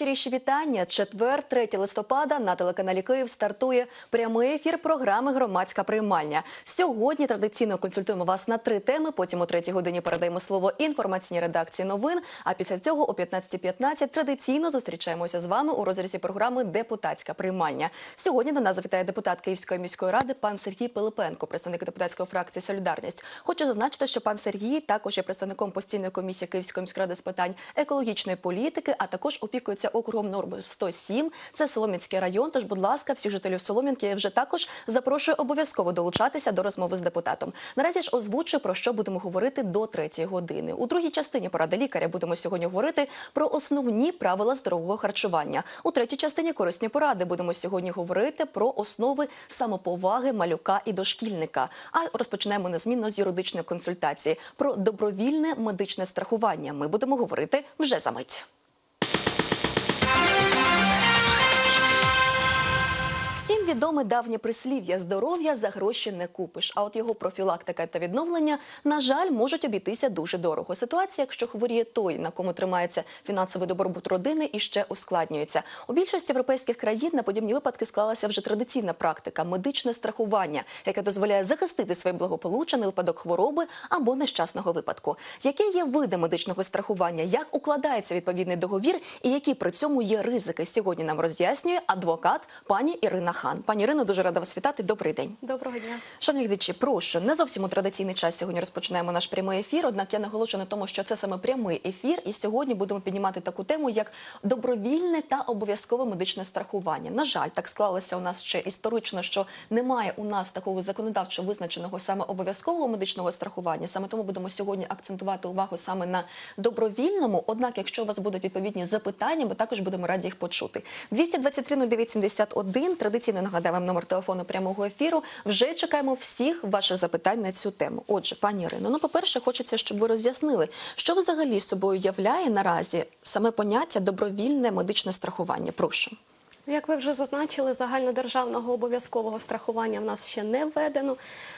Найщиріші вітання. Четвер, 3 листопада на телеканалі Київ стартує прямий ефір програми Громадська приймальня. Сьогодні традиційно консультуємо вас на три теми. Потім о 3 годині передаємо слово інформаційній редакції новин. А після цього о 15.15 традиційно зустрічаємося з вами у розрізі програми Депутатська приймальня. Сьогодні до нас завітає депутат Київської міської ради пан Сергій Пилипенко, представник депутатської фракції Солідарність. Хочу зазначити, що пан Сергій також є представником постійної комісії Київської міської ради з питань екологічної політики, а також опікується округом номер 107. Це Солом'янський район. Тож, будь ласка, всіх жителів Солом'янки вже також запрошую обов'язково долучатися до розмови з депутатом. Наразі ж озвучую про що будемо говорити до третьої години. У другій частині поради лікаря будемо сьогодні говорити про основні правила здорового харчування. У третій частині корисні поради будемо сьогодні говорити про основи самоповаги малюка і дошкільника. А розпочнемо незмінно з юридичної консультації про добровільне медичне страхування. Ми будемо говорити вже за мить. Всім відоме давнє прислів'я здоров'я за гроші не купиш. А от його профілактика та відновлення, на жаль, можуть обійтися дуже дорого. Ситуація, якщо хворіє той, на кому тримається фінансовий добробут родини, і ще ускладнюється. У більшості європейських країн на подібні випадки склалася вже традиційна практика медичне страхування, яке дозволяє захистити своє благополуччя на випадок хвороби або нещасного випадку. Які є види медичного страхування, як укладається відповідний договір, і які при цьому є ризики? Сьогодні нам роз'яснює адвокат пані Ірина Хан. Пані Ірино, дуже рада вас вітати. Добрий день. Доброго дня. Шановні глядачі, прошу не зовсім у традиційний час сьогодні розпочинаємо наш прямий ефір. Однак я наголошую на тому, що це саме прямий ефір, і сьогодні будемо піднімати таку тему, як добровільне та обов'язкове медичне страхування. На жаль, так склалося у нас ще історично, що немає у нас такого законодавчо визначеного саме обов'язкового медичного страхування. Саме тому будемо сьогодні акцентувати увагу саме на добровільному. Однак, якщо у вас будуть відповідні запитання, ми також будемо раді їх почути. 223 09 71, традиційно нагадаю вам номер телефону прямого ефіру. Вже чекаємо всіх ваших запитань на цю тему. Отже, пані Ірино, ну по-перше, хочеться, щоб ви роз'яснили, що взагалі собою являє наразі саме поняття добровільне медичне страхування. Прошу. Як ви вже зазначили, загальнодержавного обов'язкового страхування в нас ще не введено.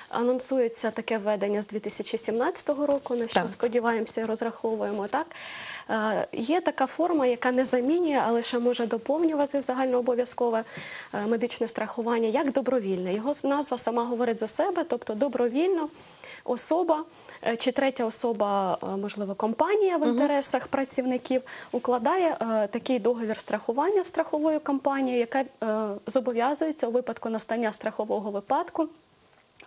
Анонсується таке введення з 2017 року, на що Так. сподіваємося, розраховуємо так. Е, Є така форма, яка не замінює, а лише може доповнювати загальнообов'язкове е, медичне страхування як добровільне. Його назва сама говорить за себе, тобто добровільно особа чи третя особа, е, можливо, компанія в інтересах працівників укладає е, такий договір страхування з страховою компанією, яка е, зобов'язується у випадку настання страхового випадку.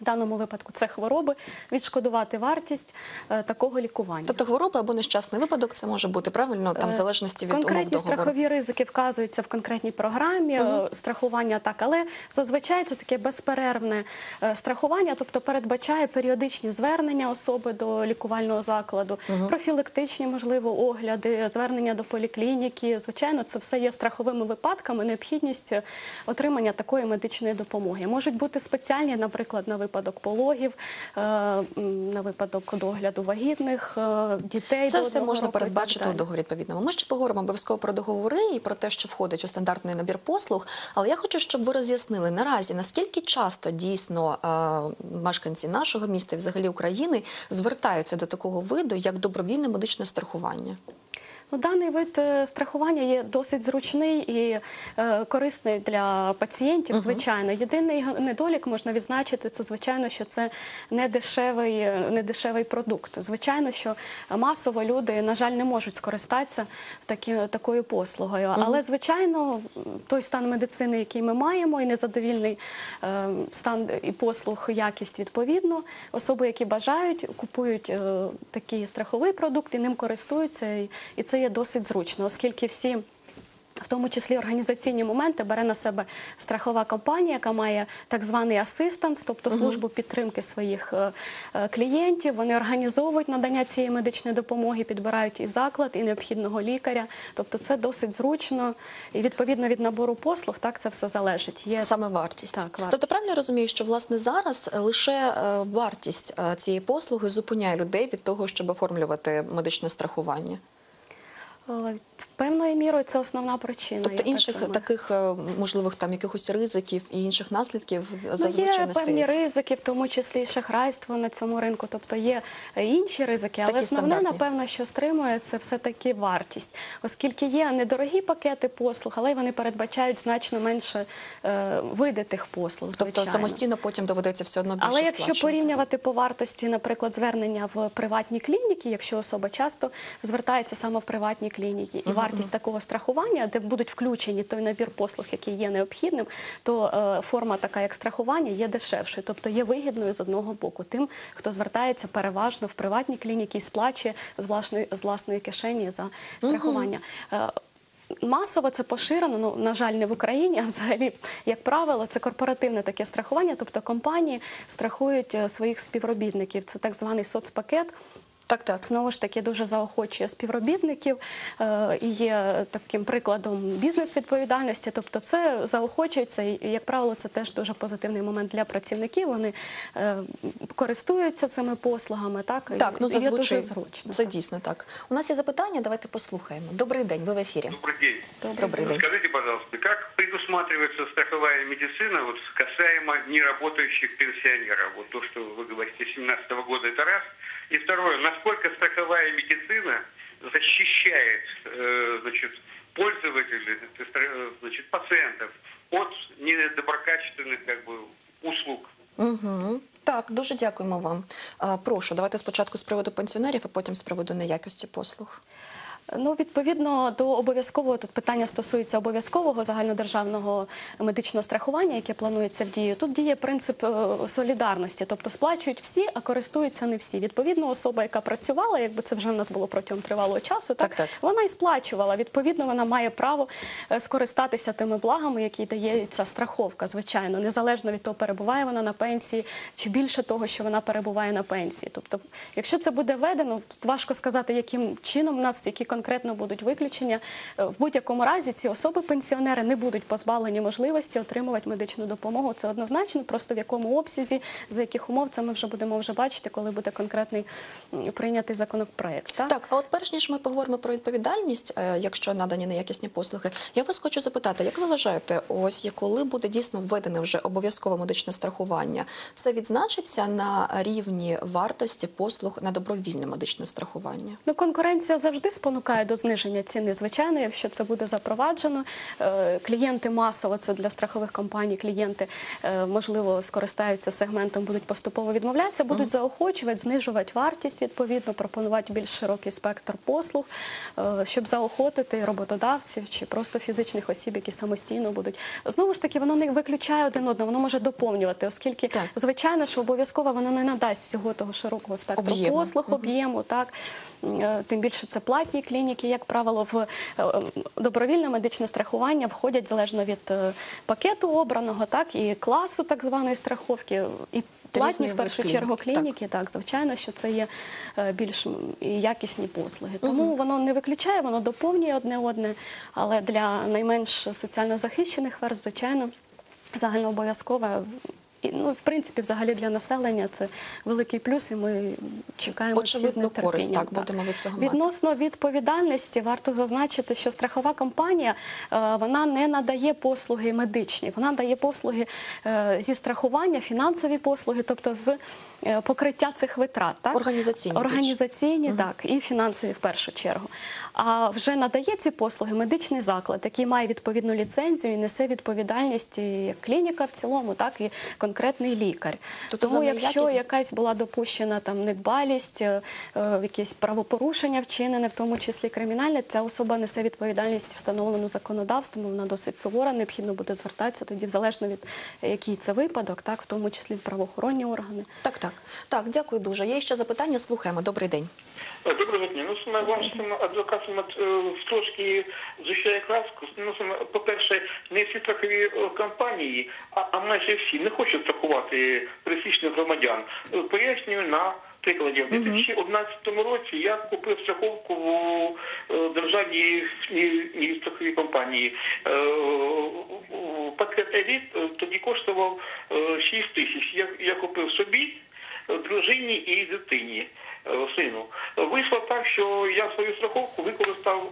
В даному випадку це хвороби, відшкодувати вартість е, такого лікування. Тобто хвороба або нещасний випадок це може бути правильно там в залежності від умов Конкретні договору. страхові ризики вказуються в конкретній програмі е, страхування, так, але зазвичай це таке безперервне е, страхування, тобто передбачає періодичні звернення особи до лікувального закладу, профілактичні, можливо, огляди, звернення до поліклініки. Звичайно, це все є страховими випадками, необхідність е, отримання такої медичної допомоги. Можуть бути спеціальні, наприклад, на випадок пологів, е, на випадок догляду вагітних е, дітей. Це до все можна передбачити у договорі відповідному. Ми ще поговоримо обов'язково про договори і про те, що входить у стандартний набір послуг. Але я хочу, щоб ви роз'яснили наразі, наскільки часто дійсно е, мешканці нашого міста і взагалі України звертаються до такого виду, як добровільне медичне страхування. Ну, даний вид е, страхування є досить зручний і е, корисний для пацієнтів. Звичайно, єдиний недолік можна відзначити. Це звичайно, що це не дешевий, е, не дешевий продукт. Звичайно, що масово люди, на жаль, не можуть скористатися такі, такою послугою. Але звичайно, той стан медицини, який ми маємо, і незадовільний е, стан і послуг, якість відповідно. Особи, які бажають, купують е, такий страховий продукт і ним користуються. І це є досить зручно, оскільки всі. В тому числі організаційні моменти бере на себе страхова компанія, яка має так званий асистанс, тобто службу підтримки своїх е, е, клієнтів. Вони організовують надання цієї медичної допомоги, підбирають і заклад, і необхідного лікаря. Тобто це досить зручно і відповідно від набору послуг, так це все залежить. Є Саме вартість. Так, вартість. Тобто правильно я розумію, що власне зараз лише е, вартість е, цієї послуги зупиняє людей від того, щоб оформлювати медичне страхування. Певною мірою це основна причина. Тобто я так інших думаю. таких е, можливих там якихось ризиків і інших наслідків Ну, є не певні стається. ризики, в тому числі і шахрайство на цьому ринку. Тобто є е, інші ризики, але Такі основне, стандартні. напевно, що стримує це все таки вартість, оскільки є недорогі пакети послуг, але вони передбачають значно менше е, види тих послуг. Тобто самостійно потім доведеться все одно більше Але якщо порівнювати по вартості, наприклад, звернення в приватні клініки, якщо особа часто звертається саме в приватні клініки, і вартість такого страхування, де будуть включені той набір послуг, який є необхідним, то е, форма така, як страхування, є дешевшою, тобто є вигідною з одного боку тим, хто звертається переважно в приватні клініки і сплачує з власної з власної кишені за страхування. Е, Масово це поширено, ну на жаль, не в Україні, а взагалі, як правило, це корпоративне таке страхування, тобто компанії страхують е, своїх співробітників. Це так званий соцпакет. Так, так. Знову ж таки дуже заохочує співробітників е, і є таким прикладом бізнес-відповідальності. Тобто, це заохочується, і як правило, це теж дуже позитивний момент для працівників. Вони е, користуються цими послугами. Так, і- Так, ну і є зазвичай дуже зручно. це дійсно так. У нас є запитання, давайте послухаємо. Добрий день, ви в ефірі. Добрый день. Добрый день. Скажите, пожалуйста, как предусматривается страховая медицина вот, касаемо неработающих пенсионеров? Вот то, что вы говорите, 17 года, это раз. И второе, насколько страховая медицина защищает э, значит, пользователей, э, значит, пациентов от недоброкачественных как бы, услуг? Угу. Так, дуже дякуємо вам. А, прошу, давайте спочатку з приводу пенсіонерів, а потім з приводу неякості послуг. Ну, відповідно до обов'язкового тут питання стосується обов'язкового загальнодержавного медичного страхування, яке планується в дію. Тут діє принцип е, солідарності, тобто сплачують всі, а користуються не всі. Відповідно, особа, яка працювала, якби це вже в нас було протягом тривалого часу, так, Так, так. вона і сплачувала. Відповідно, вона має право е, скористатися тими благами, які дає ця страховка, звичайно, незалежно від того, перебуває вона на пенсії чи більше того, що вона перебуває на пенсії. Тобто, якщо це буде введено, тут важко сказати, яким чином нас які конкретно будуть виключення. Е, В будь-якому разі ці особи-пенсіонери не будуть позбавлені можливості отримувати медичну допомогу. Це однозначно, просто в якому обсязі, за яких умов це ми вже будемо вже бачити, коли буде конкретний прийнятий законопроект. Так? Так, а от перш ніж ми поговоримо про відповідальність, е, якщо надані неякісні послуги, я вас хочу запитати, як ви вважаєте, ось коли буде дійсно введене вже обов'язкове медичне страхування, це відзначиться на рівні вартості послуг на добровільне медичне страхування? Ну, конкуренція завжди спонукає до зниження ціни. Звичайно, якщо це буде запроваджено, Е, клієнти масово це для страхових компаній. Клієнти е, можливо скористаються сегментом, будуть поступово відмовлятися, будуть заохочувати, знижувати вартість відповідно, пропонувати більш широкий спектр послуг, е, щоб заохотити роботодавців чи просто фізичних осіб, які самостійно будуть. Знову ж таки, воно не виключає один одного, воно може доповнювати, оскільки Так. звичайно, що обов'язково воно не надасть всього того широкого спектру послуг, об'єму, так. Е, Тим більше це платні клініки, як правило, в е, добровільне медичне страхування входять залежно від е, пакету обраного, так і класу так званої страховки, і платні в першу чергу клініки. Так. звичайно, що це є більш якісні послуги. Тому воно не виключає, воно доповнює одне одне, але для найменш соціально захищених верств, звичайно, загальнообов'язкове. І, ну, в принципі, взагалі для населення це великий плюс, і ми чекаємо всі з Очевидно, користь, нетерпінням. так, будемо від цього мати. Відносно відповідальності, варто зазначити, що страхова компанія е, вона не надає послуги медичні, вона дає послуги е, зі страхування, фінансові послуги, тобто з е, покриття цих витрат. Так? Організаційні більше. Організаційні, так, і фінансові в першу чергу. А вже надає ці послуги медичний заклад, який має відповідну ліцензію і несе відповідальність і клініка в цілому, так і конкретний лікар. Тобто Тому, якщо якась була допущена там недбалість, е, е, якесь правопорушення вчинене, в тому числі кримінальне, ця особа несе відповідальність, встановлену законодавством. Вона досить сувора. Необхідно буде звертатися тоді, залежно від е, який це випадок, так в тому числі в правоохоронні органи. Так, так. Так, дякую дуже. Є ще запитання, слухаємо. Добрий день. Доброго дня. Ну, саме вам саме адвокат саме, е, трошки звучає краску. Ну, саме, по-перше, не всі страхові е, компанії, а, а майже всі не хочуть страхувати пересічних громадян. Е, Пояснюю на прикладі. В 2011 році я купив страховку в державній ні- ні страховій компанії. Пакет еліт тоді коштував е, 6 тисяч. Я, я купив собі. дружині і дитині. Е, Сину. Вийшло так, що я свою страховку використав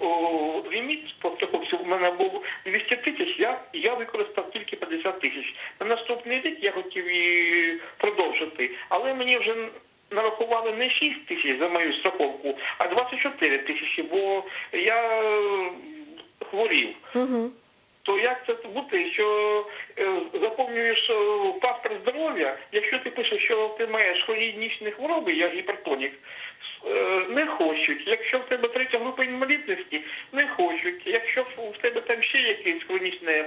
ліміт по страховці. У мене був 200 тисяч, я, я використав тільки 50 тисяч. На наступний рік я хотів її продовжити, але мені вже нарахували не 6 тисяч за мою страховку, а 24 тисячі, бо я е, хворів. То як це бути, що е, заповнюєш е, паспорт здоров'я, якщо ти пишеш, що ти маєш хронічні хвороби, як гіпертонік, е, не хочуть. Якщо в тебе третя група інвалідності, не хочуть. Якщо в тебе там ще якесь хронічне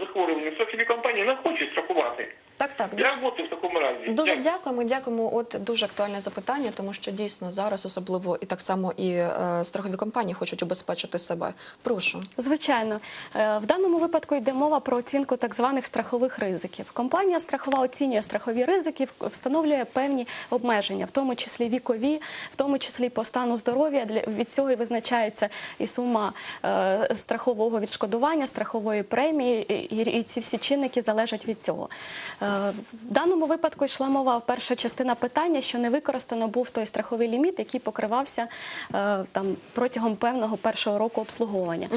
захворювання, страхові компанії не хочуть страхувати. Так, так. Дуже, Як в такому разі? дуже Дякую. дякуємо. Дякуємо. От дуже актуальне запитання, тому що дійсно зараз особливо і так само і е, страхові компанії хочуть обезпечити себе. Прошу. Звичайно, Е, в даному випадку йде мова про оцінку так званих страхових ризиків. Компанія страхова оцінює страхові ризики, встановлює певні обмеження, в тому числі вікові, в тому числі по стану здоров'я. Для від цього і визначається і сума е, страхового відшкодування, страхової премії, і, і, і ці всі чинники залежать від цього. Е, в даному випадку йшла мова перша частина питання, що не використано був той страховий ліміт, який покривався е, там протягом певного першого року обслуговування.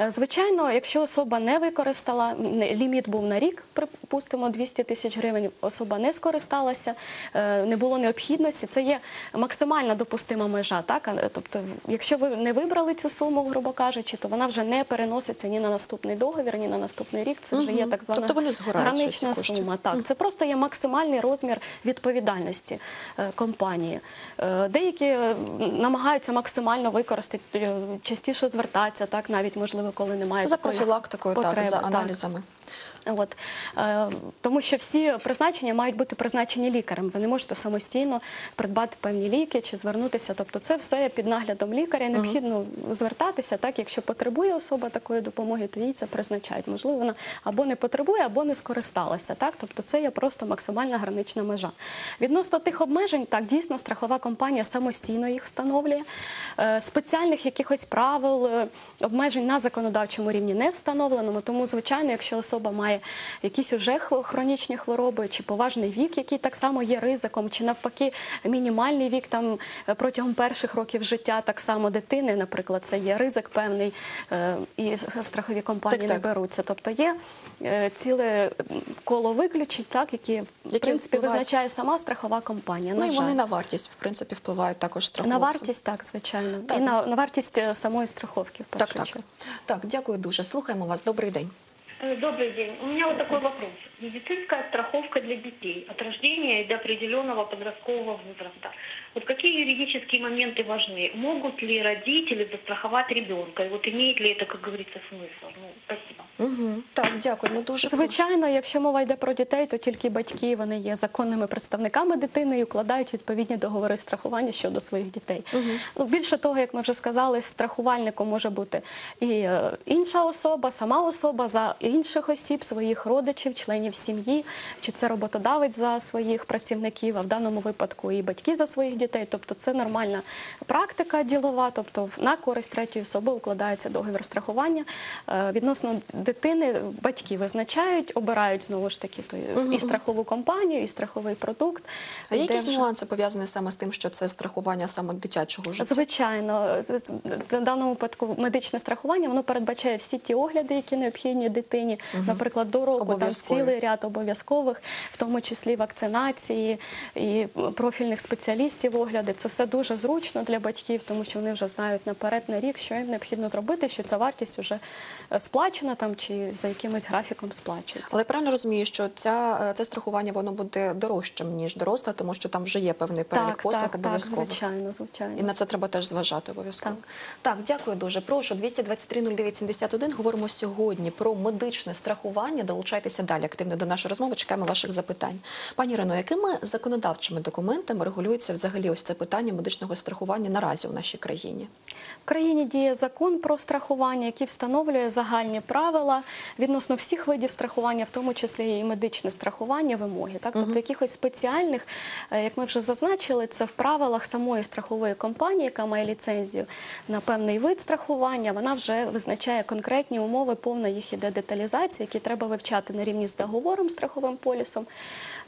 Е, Звичайно, якщо особа не використала, ліміт був на рік, припустимо, 200 тисяч гривень, особа не скористалася, не було необхідності, це є максимальна допустима межа. Так? Тобто, якщо ви не вибрали цю суму, грубо кажучи, то вона вже не переноситься ні на наступний договір, ні на наступний рік. Це вже є так звана Тобто вони гранична сума. Так, це просто є максимальний розмір відповідальності е, компанії. Е, Деякі е, намагаються максимально використати, частіше звертатися, так навіть можливо, коли немає За профілактикою, так, за аналізами. От е, тому, що всі призначення мають бути призначені лікарем. Ви не можете самостійно придбати певні ліки чи звернутися. Тобто, це все під наглядом лікаря. Необхідно звертатися. Так, якщо потребує особа такої допомоги, то їй це призначають. Можливо, вона або не потребує, або не скористалася. Так, тобто, це є просто максимальна гранична межа. Відносно тих обмежень, так дійсно страхова компанія самостійно їх встановлює. Е, Спеціальних якихось правил е, обмежень на законодавчому рівні не встановлено. Тому, звичайно, якщо особа має якісь уже хронічні хвороби чи поважний вік, який так само є ризиком, чи навпаки мінімальний вік там е, протягом перших років життя, так само дитини, наприклад, це є ризик певний, е, і страхові компанії Так, так. не беруться. Тобто є е, ціле коло виключень, так які в Які принципі впливають. визначає сама страхова компанія. Ну на і жаль. вони на вартість, в принципі, впливають також страховцям. На вартість, так, звичайно. Так. І на, на вартість самої страховки, в першу так. чергу. Так, дякую дуже. Слухаємо вас. Добрий день. Э, Добрый день. У меня вот такой вопрос. Медицинская страховка для детей от рождения и до определенного подросткового возраста. Вот какие юридические моменты важны? Могут ли родители застраховать ребенка? И вот имеет ли это, как говорится, смысл? Ну, спасибо. Угу. Так, дякуємо дуже. Звичайно, якщо мова йде про дітей, то тільки батьки вони є законними представниками дитини і укладають відповідні договори страхування щодо своїх дітей. Ну більше того, як ми вже сказали, страхувальником може бути і е, інша особа, сама особа за інших осіб, своїх родичів, членів сім'ї, чи це роботодавець за своїх працівників, а в даному випадку і батьки за своїх дітей. Тобто це нормальна практика ділова, тобто на користь третьої особи укладається договір страхування. Е, Відносно дитини батьки визначають, обирають знову ж таки то і страхову компанію, і страховий продукт. А є якісь вже- нюанси пов'язані саме з тим, що це страхування саме дитячого життя? Звичайно, в даному випадку медичне страхування воно передбачає всі ті огляди, які необхідні дитині, наприклад, до року там цілий ряд обов'язкових, в тому числі вакцинації і профільних спеціалістів огляди. Це все дуже зручно для батьків, тому що вони вже знають наперед на рік, що їм необхідно зробити, що ця вартість вже е, сплачена там чи за якимось графіком сплачується. Але я правильно розумію, що ця, е, це страхування воно буде дорожчим, ніж доросле, тому що там вже є певний перелік Так, послуг так, так, обов'язково. звичайно, звичайно. І на це треба теж зважати обов'язково. Так. дякую дуже. Прошу 223 09 71. Говоримо сьогодні про медичне страхування. Долучайтеся далі активно до нашої розмови. Чекаємо ваших запитань. Пані Ірино, якими законодавчими документами регулюється взагалі ось це питання медичного страхування наразі у нашій країні? В країні діє закон про страхування, який встановлює загальні правила відносно всіх видів страхування, в тому числі і медичне страхування, вимоги. Так, тобто якихось спеціальних, е, як ми вже зазначили, це в правилах самої страхової компанії, яка має ліцензію на певний вид страхування. Вона вже визначає конкретні умови, повна їх іде деталізація, які треба вивчати на рівні з договором страховим полісом.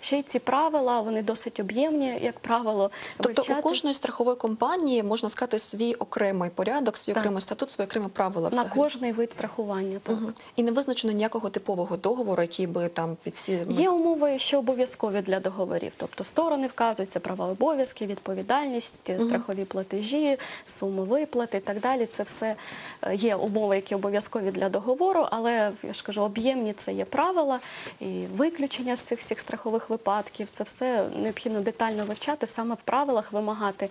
Ще й ці правила вони досить об'ємні, як правило. Тобто у кожної страхової компанії можна сказати свій окремий порядок, свій Так. окремий статут, свої окремі правила на кожний вид страхування. Так. І не визначено ніякого типового договору, який би там під всі Є умови, що обов'язкові для договорів, тобто сторони вказуються права обов'язки, відповідальність, страхові платежі, суми виплати і так далі. Це все е, є умови, які обов'язкові для договору, але я ж кажу, об'ємні це є правила і виключення з цих всіх страхових випадків. Це все необхідно детально вивчати, саме в правилах вимагати.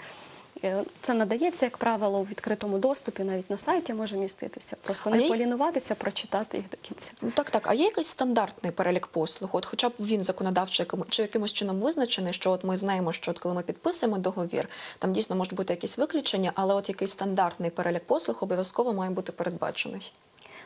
Е, Це надається, як правило, у відкритому доступі, навіть на сайті може міститися. Просто А не є- полінуватися, прочитати їх до кінця. Ну, Так, так. А є якийсь стандартний перелік послуг? От хоча б він законодавчо чи якимось чином визначений, що от ми знаємо, що от коли ми підписуємо договір, там дійсно можуть бути якісь виключення, але от якийсь стандартний перелік послуг обов'язково має бути передбачений.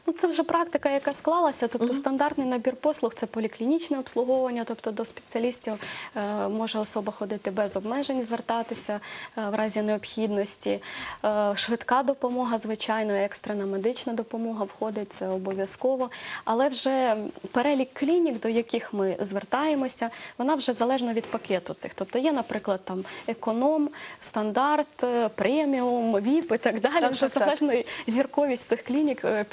Ну, це вже практика, яка склалася. Тобто стандартний набір послуг це поліклінічне обслуговування, тобто до спеціалістів е, може особа ходити без обмежень, звертатися е, в разі необхідності. Е, швидка допомога, звичайно, екстрена медична допомога входить, це обов'язково. Але вже перелік клінік, до яких ми звертаємося, вона вже залежна від пакету цих. Тобто є, наприклад, там економ, стандарт, преміум, віп і так далі. Так, вже так, так. залежно залежно зірковість цих клінік е,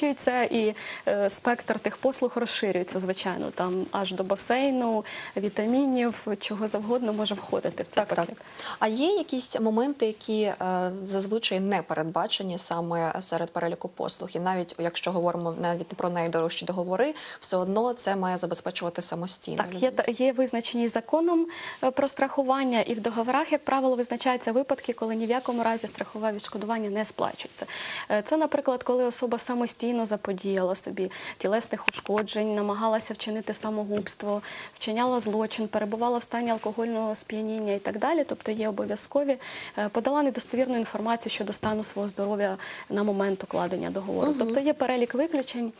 підвищується і е, спектр тих послуг розширюється, звичайно. Там аж до басейну, вітамінів, чого завгодно може входити в цей Так, пакет. так. А є якісь моменти, які е, зазвичай не передбачені саме серед переліку послуг, і навіть якщо говоримо навіть про найдорожчі договори, все одно це має забезпечувати самостійно. Так, є, є визначені законом е, про страхування, і в договорах, як правило, визначаються випадки, коли ні в якому разі страхове відшкодування не сплачується. Це, наприклад, коли особа самостійно заподіяла собі тілесних ушкоджень, намагалася вчинити самогубство, вчиняла злочин, перебувала в стані алкогольного сп'яніння і так далі. Тобто є обов'язкові, е, подала недостовірну інформацію щодо стану свого здоров'я на момент укладення договору. Тобто є перелік виключень.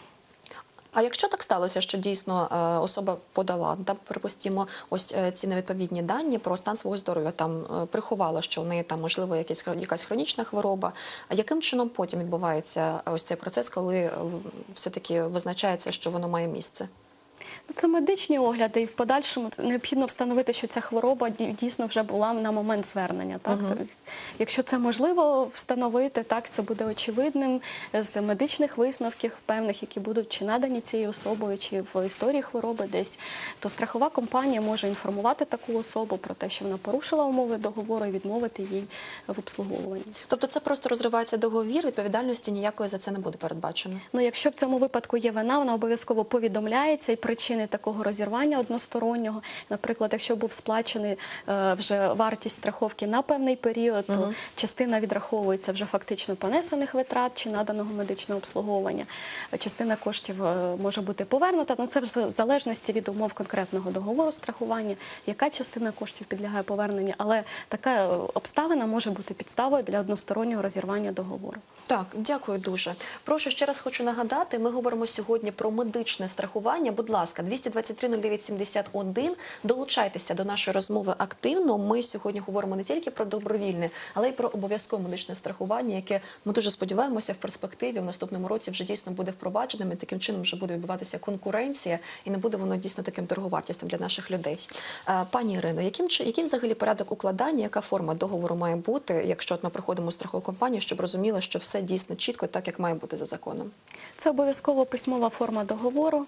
А якщо так сталося, що дійсно е, особа подала, там припустимо, ось е, ці невідповідні дані про стан свого здоров'я, там е, приховала, що в неї там можливо якась якась хронічна хвороба. Яким чином потім відбувається ось цей процес, коли е, все-таки визначається, що воно має місце? Це медичні огляди, і в подальшому необхідно встановити, що ця хвороба дійсно вже була на момент звернення. Так? То, Якщо це можливо встановити, так це буде очевидним з медичних висновків певних, які будуть чи надані цією особою, чи в історії хвороби десь, то страхова компанія може інформувати таку особу про те, що вона порушила умови договору і відмовити їй в обслуговуванні. Тобто це просто розривається договір, відповідальності ніякої за це не буде передбачено. Ну, якщо в цьому випадку є вина, вона обов'язково повідомляється і причини такого розірвання одностороннього. Наприклад, якщо був сплачений е, вже вартість страховки на певний період, то частина відраховується вже фактично понесених витрат чи наданого медичного обслуговування. Частина коштів е, може бути повернута. Ну це вже в залежності від умов конкретного договору страхування, яка частина коштів підлягає поверненню, але така е, обставина може бути підставою для одностороннього розірвання договору. Так, дякую дуже. Прошу ще раз хочу нагадати. Ми говоримо сьогодні про медичне страхування. Будь ласка, 223-09-71. Долучайтеся до нашої розмови активно. Ми сьогодні говоримо не тільки про добровільне, але й про обов'язкове медичне страхування, яке ми дуже сподіваємося в перспективі в наступному році вже дійсно буде впровадженим. І таким чином вже буде відбуватися конкуренція, і не буде воно дійсно таким дороговартісним для наших людей. Е, Пані Ірино, яким чи який взагалі порядок укладання, яка форма договору має бути, якщо ми приходимо в страхову компанію, щоб розуміли, що все дійсно чітко, так як має бути за законом? Це обов'язково письмова форма договору,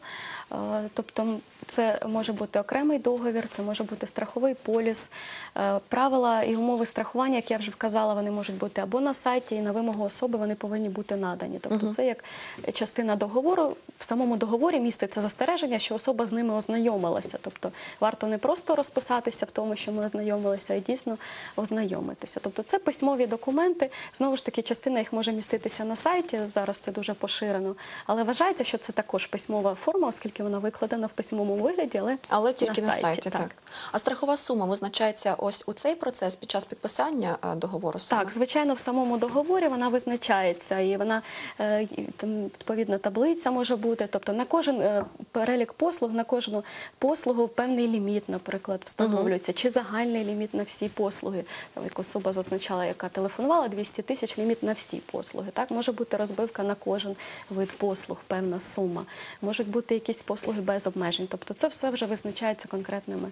е, тобто це може бути окремий договір, це може бути страховий поліс. Е, Правила і умови страхування, як я вже вказала, вони можуть бути або на сайті, і на вимогу особи вони повинні бути надані. Тобто це як частина договору. В самому договорі міститься застереження, що особа з ними ознайомилася. Тобто варто не просто розписатися в тому, що ми ознайомилися, а дійсно ознайомитися. Тобто це письмові документи. Знову ж таки, частина їх може міститися на сайті. Зараз це дуже поширено. Але вважається, що це також письмова форма, оскільки вона викладена в письмовому вигляді, але, Але тільки на, сайті, так. так. А страхова сума визначається ось у цей процес під час підписання е, договору. Саме? Так, звичайно, в самому договорі вона визначається, і вона е, там відповідна таблиця може бути. Тобто на кожен е, перелік послуг, на кожну послугу певний ліміт, наприклад, встановлюється, чи загальний ліміт на всі послуги. Там, Як особа зазначала, яка телефонувала 200 тисяч ліміт на всі послуги. Так може бути розбивка на кожен вид послуг, певна сума. Можуть бути якісь послуги без обмежень. Тобто це все вже визначається конкретними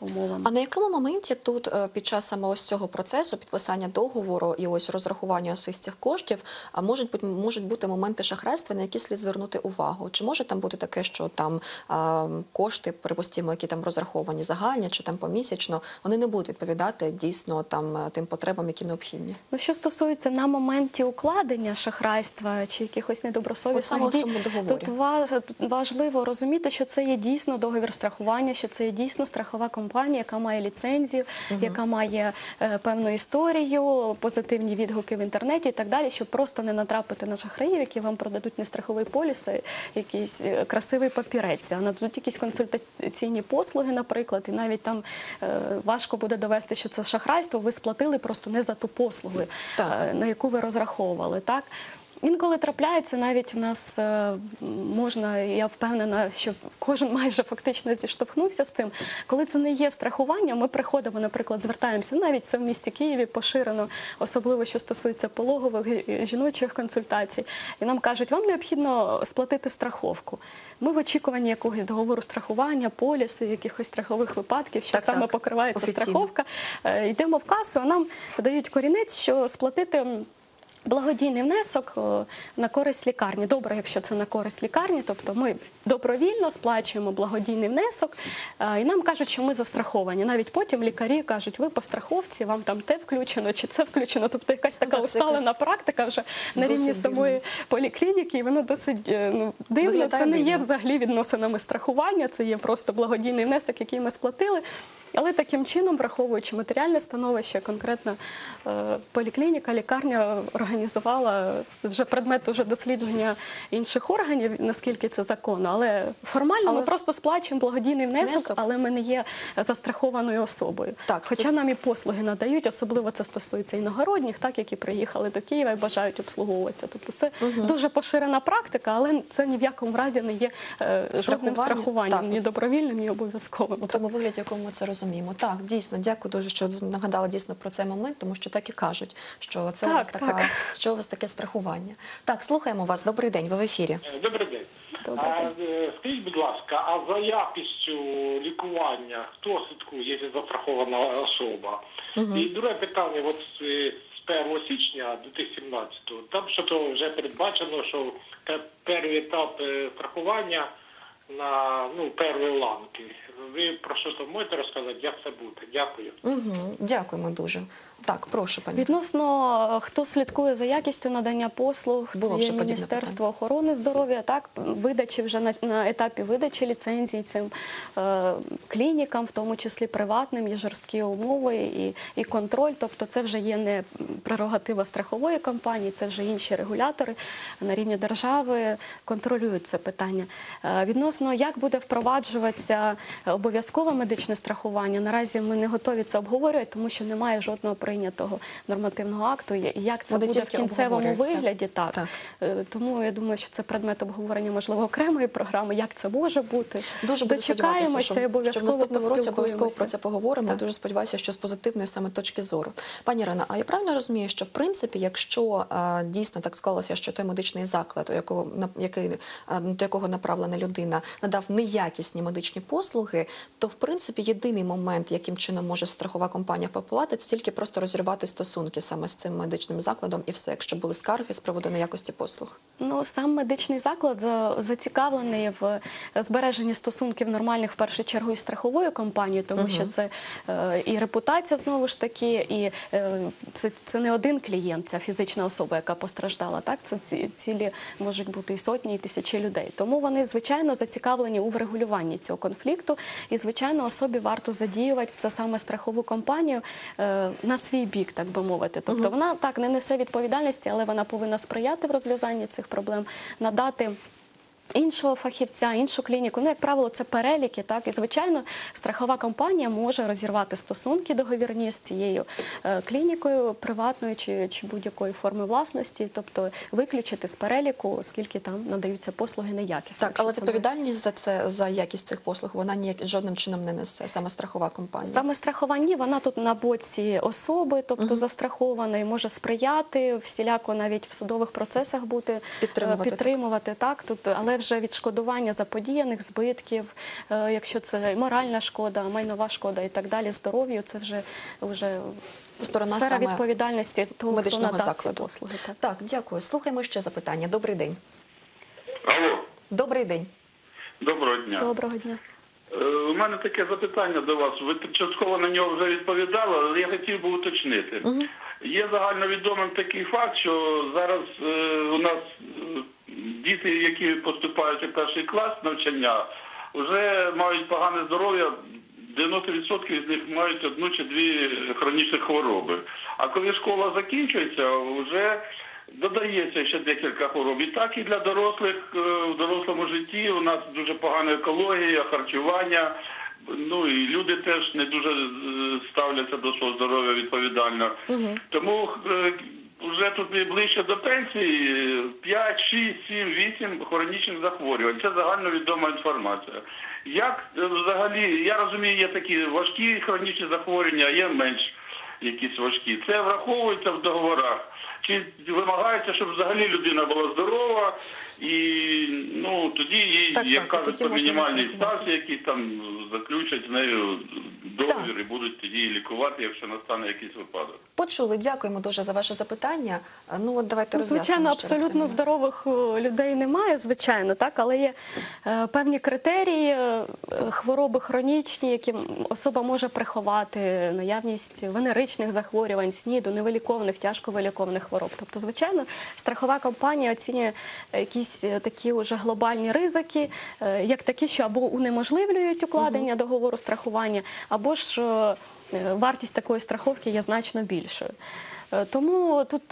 умовами. А на якому моменті тут е, під час саме ось цього процесу підписання договору і ось розрахування ось цих коштів, можуть бути можуть бути моменти шахрайства, на які слід звернути увагу? Чи може там бути таке, що там кошти, припустимо, які там розраховані загальні чи там помісячно, вони не будуть відповідати дійсно там е, тим потребам, які необхідні? Ну, що стосується на моменті укладення шахрайства чи якихось недобросовісних дій, тут важ- важливо розуміти, що це є дійсно договір страхування, що це є дійсно страхова компанія, яка має ліцензію, яка має е, певну історію, позитивні відгуки в інтернеті і так далі, щоб просто не натрапити на шахраїв, які вам продадуть не страховий поліс, а якийсь е, красивий папірець, а нададуть якісь консультаційні послуги, наприклад, і навіть там е, важко буде довести, що це шахрайство. Ви сплатили просто не за ту послугу, Так. е, на яку ви розраховували. Так? Інколи трапляється, навіть у нас е, можна, я впевнена, що кожен майже фактично зіштовхнувся з цим. Коли це не є страхування, ми приходимо, наприклад, звертаємося, навіть це в місті Києві поширено, особливо що стосується пологових е, жіночих консультацій. І нам кажуть, вам необхідно сплатити страховку. Ми в очікуванні якогось договору страхування, полісу, якихось страхових випадків, що Так, саме так. покривається Офіційно. страховка. Е, Йдемо в касу, а нам дають корінець, що сплатити. Благодійний внесок на користь лікарні. Добре, якщо це на користь лікарні, тобто ми добровільно сплачуємо благодійний внесок, е, і нам кажуть, що ми застраховані. Навіть потім лікарі кажуть, ви по страховці, вам там те включено чи це включено. Тобто якась така так, усталена якась практика вже на рівні самої дивно. поліклініки, і воно досить е, ну, дивно. Виглядає Це не є взагалі відносинами страхування, це є просто благодійний внесок, який ми сплатили. Але таким чином, враховуючи матеріальне становище, конкретно е, поліклініка, лікарня організувала вже предмет уже дослідження інших органів, наскільки це законно. Але формально Але- ми просто сплачуємо благодійний внесок, Внесок. але ми не є застрахованою особою. Так, Хоча це- нам і послуги надають, особливо це стосується іногородніх, так які приїхали до Києва і бажають обслуговуватися. Тобто це дуже поширена практика, але це ні в якому разі не є е, жодним страхуванням, Так. ні добровільним, ні обов'язковим. У тому вигляді, якому це розуміємо. Так, дійсно, дякую дуже, що нагадала дійсно про цей момент, тому що так і кажуть, що це у Так, вас така, так. що у вас таке страхування. Так, слухаємо вас. Добрий день, ви в ефірі. Е, Добрий день. Добрий день. е, Скажіть, будь ласка, а за якістю лікування хто слідкує, якщо застрахована особа? І друге питання, от е, з 1 січня 2017-го, там що то вже передбачено, що перший етап страхування на ну, перші ланки. Ви про що то можете розказати, як це буде? Дякую. Угу, дякуємо дуже. Так, прошу, пані. Відносно е, хто слідкує за якістю надання послуг, Було це вже подібне Міністерство охорони здоров'я, так видачі вже на, на етапі видачі ліцензій цим е, клінікам, в тому числі приватним, є жорсткі умови і, і контроль. Тобто, це вже є не прерогатива страхової компанії, це вже інші регулятори на рівні держави контролюють це питання. Е, відносно як буде впроваджуватися обов'язкове медичне страхування, наразі ми не готові це обговорювати, тому що немає жодного прийнятого нормативного акту. І Як це Вони буде в кінцевому вигляді, так. Так. Е, Тому я думаю, що це предмет обговорення, можливо, окремої програми, як це може бути. Дуже Дочекаємося що, і що в обов'язково наступному році обов'язково про це поговоримо. Так. Дуже сподіваюся, що з позитивної саме точки зору. Пані Ірина, а я правильно розумію, що в принципі, якщо а, дійсно так склалося, що той медичний заклад, у якого на який до якого направлена людина, надав неякісні медичні послуги, то в принципі єдиний момент, яким чином може страхова компанія популати, це тільки просто розірвати стосунки саме з цим медичним закладом, і все, якщо були скарги з приводу неякості послуг. Ну, сам медичний заклад зацікавлений в збереженні стосунків нормальних в першу чергу із страховою компанією, тому що це е, і репутація знову ж таки, і е, це, це не один клієнт, ця фізична особа, яка постраждала. Так, це ці, цілі можуть бути і сотні, і тисячі людей. Тому вони звичайно зацікавлені у врегулюванні цього конфлікту, і звичайно особі варто задіювати в це саме страхову компанію е, на свій бік, так би мовити. Тобто вона так не несе відповідальності, але вона повинна сприяти в розв'язанні цих проблем, надати. Іншого фахівця, іншу клініку, ну як правило, це переліки. Так і звичайно, страхова компанія може розірвати стосунки договірні з цією е, клінікою, приватною чи, чи будь-якої форми власності, тобто виключити з переліку, оскільки там надаються послуги неякісно. Так, але відповідальність за це за якість цих послуг вона ніяк жодним чином не несе саме страхова компанія. Саме страхування, вона тут на боці особи, тобто застрахованої, може сприяти всіляко навіть в судових процесах бути е, Підтримувати, так. так. Тут, але вже відшкодування заподіяних збитків, е, якщо це моральна шкода, майнова шкода і так далі, здоров'ю, це вже, вже Сторона сфера саме відповідальності того, хто медичного надав ці закладу. послуги. Так. Так, дякую. Слухаємо ще запитання. Добрий день. Алло, Добрий день. доброго дня. Доброго дня. Е, У мене таке запитання до вас. Ви частково на нього вже відповідали, але я хотів би уточнити. Є загальновідомим такий факт, що зараз е, у нас діти, які поступають у перший клас навчання, вже мають погане здоров'я. 90% з них мають одну чи дві хронічні хвороби. А коли школа закінчується, вже додається ще декілька хвороб. І так і для дорослих е, в дорослому житті у нас дуже погана екологія, харчування. Ну і люди теж не дуже е, ставляться до свого здоров'я відповідально. Тому е, вже тут ближче до пенсії 5, 6, 7, 8 хронічних захворювань. Це загальновідома інформація. Як е, взагалі, я розумію, є такі важкі хронічні захворювання, а є менш якісь важкі. Це враховується в договорах. Чи вимагається, щоб взагалі людина була здорова, і ну тоді їй, Так, як так, кажуть, тоді по мінімальній ставці, які там заключать з нею договір і будуть тоді її лікувати, якщо настане якийсь випадок. Почули. Дякуємо дуже за ваше запитання. Ну от давайте Ну. Звичайно, абсолютно здорових е, людей немає, звичайно, так, але є е, певні критерії, е, хвороби хронічні, які особа може приховати, наявність венеричних захворювань, сніду, невилікованих, тяжко вилікованих хвороб. Тобто, звичайно, страхова компанія оцінює якісь е, такі вже глобальні ризики, е, як такі, що або унеможливлюють укладення договору страхування, або ж е, вартість такої страховки є значно більшою. Е, Тому тут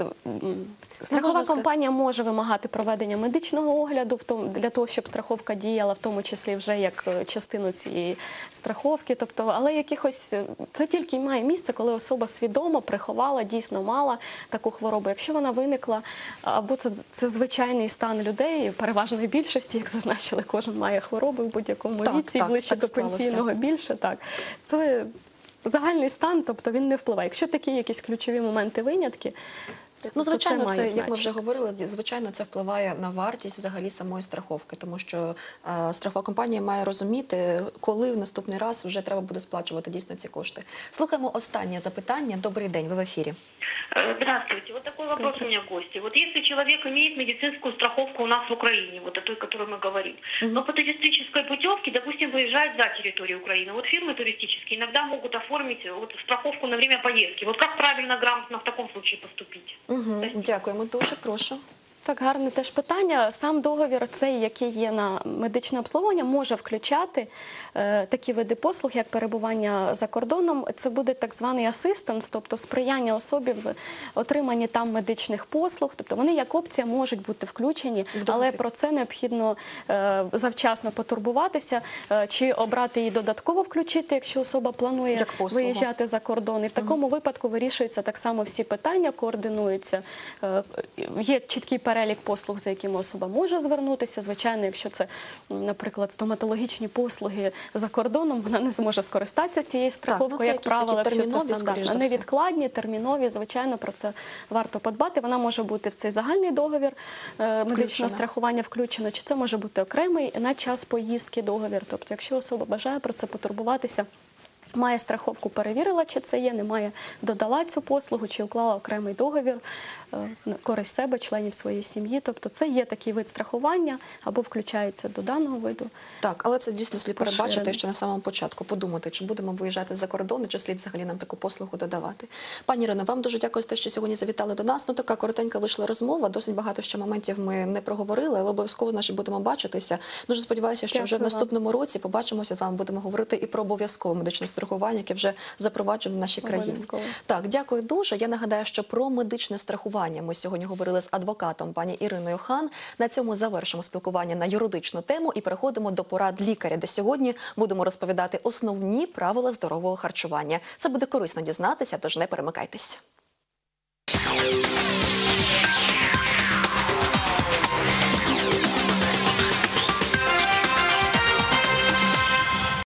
страхова компанія може вимагати проведення медичного огляду для того, щоб страховка діяла, в тому числі вже як е, частину цієї страховки. Тобто, але якихось е, це тільки має місце, коли особа свідомо приховала, дійсно мала таку хворобу. Якщо вона виникла, або це, це звичайний стан людей, переважної більшості, як зазначили, кожен має хвороби в будь-якому віці, ближче до пенсійного більше. Так це загальний стан, тобто він не впливає. Якщо такі якісь ключові моменти винятки. Ну, то звичайно, має це, як ми значення. вже говорили, звичайно, це впливає на вартість взагалі самої страховки, тому що е, страхова компанія має розуміти, коли в наступний раз вже треба буде сплачувати дійсно ці кошти. Слухаємо останнє запитання. Добрий день, ви в ефірі. Э, Здравствуйте. Вот такой вопрос у меня гости. Вот если человек имеет медицинскую страховку у нас в Украине, вот о той, о которой мы говорим, но по туристической путевке, допустим, выезжает за территорию Украины, вот фирмы туристические иногда могут оформить э, вот страховку на время поездки. Вот как правильно, грамотно в таком случае поступить? Угу. Дякуємо дуже. Прошу. Так, гарне теж питання. Сам договір, цей, який є на медичне обслуговування, може включати е, такі види послуг, як перебування за кордоном. Це буде так званий асистанс, тобто сприяння особі в отриманні там медичних послуг. Тобто вони як опція можуть бути включені, але про це необхідно е, завчасно потурбуватися, е, чи обрати її додатково включити, якщо особа планує Як виїжджати за кордон. І в такому випадку вирішуються так само всі питання, координуються. Е, Є чіткий перелік послуг, за якими особа може звернутися. Звичайно, якщо це, наприклад, стоматологічні послуги за кордоном, вона не зможе скористатися цією страховкою, це як правило, якщо це стандартно. Невідкладні, термінові, звичайно, про це варто подбати. Вона може бути в цей загальний договір е, медичного страхування включено, чи це може бути окремий на час поїздки договір. Тобто, якщо особа бажає про це потурбуватися. Має страховку, перевірила, чи це є, немає, додала цю послугу, чи уклала окремий договір е, на користь себе, членів своєї сім'ї. Тобто це є такий вид страхування або включається до даного виду. Так, але це дійсно слід передбачити ще на самому початку, подумати, чи будемо виїжджати за кордон, чи слід взагалі нам таку послугу додавати. Пані Ірино, вам дуже дякую за те, що сьогодні завітали до нас. Ну така коротенька вийшла розмова. Досить багато ще моментів ми не проговорили, але обов'язково наші будемо бачитися. Дуже сподіваюся, що вже в наступному році побачимося з вами. Будемо говорити і про обов'язкове медичне страхування, яке вже запроваджено в нашій країні. Так, дякую дуже. Я нагадаю, що про медичне страхування ми сьогодні говорили з адвокатом пані Іриною Хан. На цьому завершимо спілкування на юридичну тему і переходимо до порад лікаря, де сьогодні будемо розповідати основні правила здорового харчування. Це буде корисно дізнатися, тож не перемикайтесь.